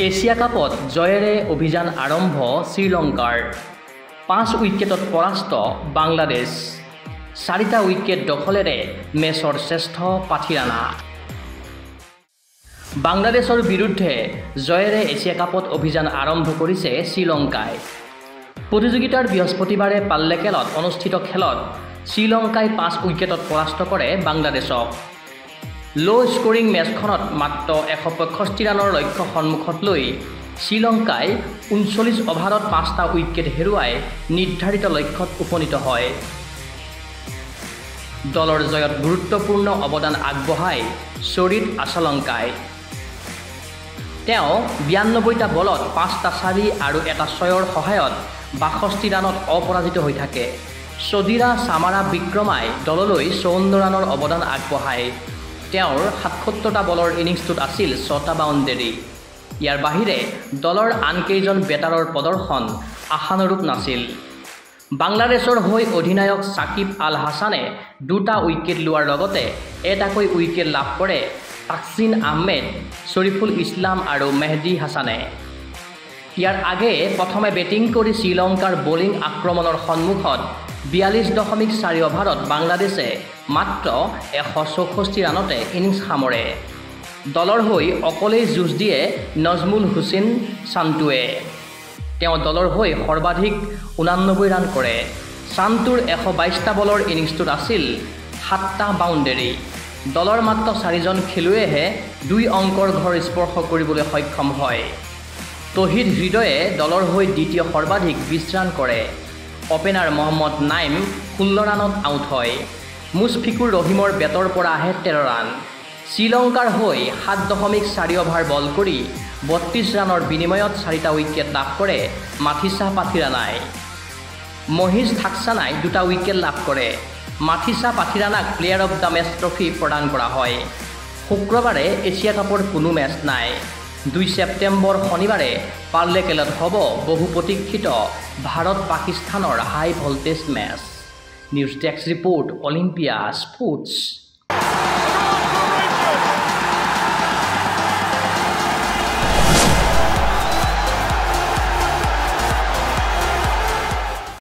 Asia কাপত জয়েৰে অভিযান আৰম্ভ শ্ৰীলংকাৰ। পাঁচ উইকেটত পৰাস্ত বাংলাদেশ। চাৰিটা উইকেট দখলেৰে মেচৰ শ্ৰেষ্ঠ পাঠিৰাণা। বাংলাদেশৰ বিৰুদ্ধে জয়েৰে এছিয়া কাপত অভিযান আৰম্ভ কৰিছে শ্ৰীলংকাই। প্ৰতিযোগিতাৰ বৃহস্পতিবাৰে পাল্লেকেলত অনুষ্ঠিত খেলত শ্ৰীলংকাই পাঁচ উইকেটত পৰাস্ত কৰে বাংলাদেশক। ল' স্ক'ৰিং মেচখনত মাত্ৰ এশ পঁয়ষষ্ঠি ৰানৰ লক্ষ্য সন্মুখত লৈ শ্ৰীলংকাই ঊনচল্লিছ অভাৰত পাঁচটা উইকেট হেৰুৱাই নিৰ্ধাৰিত লক্ষ্যত উপনীত হয়। দলৰ জয়ত গুৰুত্বপূৰ্ণ অৱদান আগবঢ়ায় শ্বৰীত আচলংকাই তেওঁ বিৰান্নব্বৈটা বলত পাঁচটা চাৰি আৰু এটা ছয়ৰ সহায়ত বাষষ্ঠি ৰানত অপৰাজিত হৈ থাকে। চদিৰা চামাৰা বিক্ৰমাই দললৈ চৌৱন্ন ৰানৰ অৱদান আগবঢ়ায়। তেওঁৰ সাতসত্তৰটা বলৰ ইনিংছটোত আছিল ছটা বাউণ্ডেৰী। ইয়াৰ বাহিৰে দলৰ আন কেইজন বেটাৰৰ প্ৰদৰ্শন আশানুৰূপ নাছিল। বাংলাদেশৰ হৈ অধিনায়ক ছাকিব আল হাছানে দুটা উইকেট লোৱাৰ লগতে এটাকৈ উইকেট লাভ কৰে তাকছিন আহমেদ শ্বৰিফুল ইছলাম আৰু মেহদী হাছানে। ইয়াৰ আগেয়ে প্ৰথমে বেটিং কৰি শ্ৰীলংকাৰ বলিং আক্ৰমণৰ সন্মুখত বিয়াল্লিছ দশমিক চাৰি অভাৰত বাংলাদেশে মাত্ৰ এশ চৌষষ্ঠি ৰানতে ইনিংছ সামৰে। দলৰ হৈ অকলেই যুঁজ দিয়ে নজমুল হুছেইন চান্তুৱে তেওঁ দলৰ হৈ সৰ্বাধিক ঊনানব্বৈ ৰান কৰে। চান্তুৰ এশ বাইছটা বলৰ ইনিংছটোত আছিল সাতটা বাউণ্ডেৰী। দলৰ মাত্ৰ চাৰিজন খেলুৱৈয়েহে দুই অংকৰ ঘৰ স্পৰ্শ কৰিবলৈ সক্ষম হয়। তহিদ হৃদয়ে দলৰ হৈ দ্বিতীয় সৰ্বাধিক বিছ ৰান কৰে। অপেনাৰ মহম্মদ নাইম ষোল্ল ৰানত আউট হয়। মুছফিকুৰ ৰহিমৰ বেটৰ পৰা আহে তেৰ ৰান। শ্ৰীলংকাৰ হৈ সাত দশমিক চাৰি অভাৰ বল কৰি বত্ৰিছ ৰানৰ বিনিময়ত চাৰিটা উইকেট লাভ কৰে মাথিছা পাথিৰাণাই মহিষ থাকছানাই দুটা উইকেট লাভ কৰে। Matheesha পাথিৰাণাক player of the match trophy প্ৰদান কৰা হয়। শুক্ৰবাৰে এছিয়া কাপৰ কোনো মেচ নাই। দুই ছেপ্টেম্বৰ শনিবাৰে পাৰ্লেকেলত হ'ব বহু প্ৰতীক্ষিত ভাৰত পাকিস্তানৰ high voltage match news desk report Olympia sports